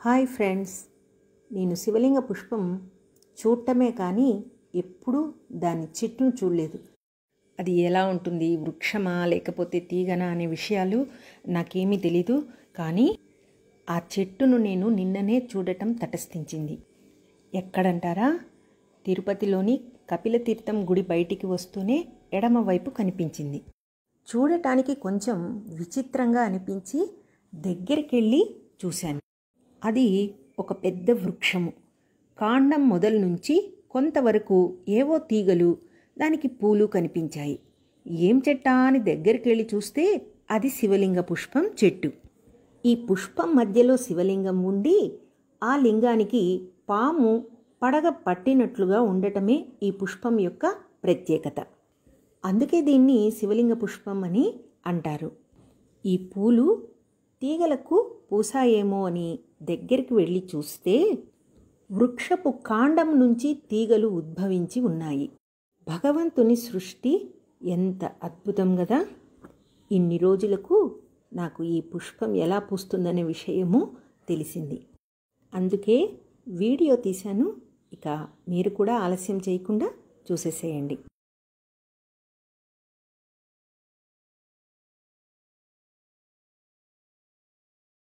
Hi friends నేను శివలింగ పుష్పం చూడటమే కానీ ఎప్పుడూ దాని చెట్టును చూడలేదు. అది ఎలా ఉంటుంది వృక్షమా లేకపోతే తీగనా అనే విషయాలు నాకేమీ తెలీదు. కానీ ఆ చెట్టును నేను నిన్ననే చూడటం తటస్థించింది. ఎక్కడంటారా? తిరుపతిలోని కపిలతీర్థం గుడి బయటికి వస్తూనే ఎడమవైపు కనిపించింది. చూడటానికి కొంచెం విచిత్రంగా అనిపించి దగ్గరికి వెళ్ళి చూశాను. అది ఒక పెద్ద వృక్షము. కాండం మొదల నుంచి కొంతవరకు ఏవో తీగలు దానికి పూలు కనిపించాయి. ఏం చెట్టా అని దగ్గరికి వెళ్ళి చూస్తే అది శివలింగ పుష్పం చెట్టు. ఈ పుష్పం మధ్యలో శివలింగం ఉండి ఆ లింగానికి పాము పడగ పట్టినట్లుగా ఉండటమే ఈ పుష్పం యొక్క ప్రత్యేకత. అందుకే దీన్ని శివలింగ పుష్పం అని అంటారు. ఈ పూలు తీగలకు పూసాయేమో అని దగ్గరికి వెళ్ళి చూస్తే వృక్షపు కాండం నుంచి తీగలు ఉద్భవించి ఉన్నాయి. భగవంతుని సృష్టి ఎంత అద్భుతం కదా ఇన్ని రోజులకు నాకు ఈ పుష్పం ఎలా పూస్తుందనే విషయము తెలిసింది. అందుకే వీడియో తీశాను. ఇక మీరు కూడా ఆలస్యం చేయకుండా చూసేసేయండి.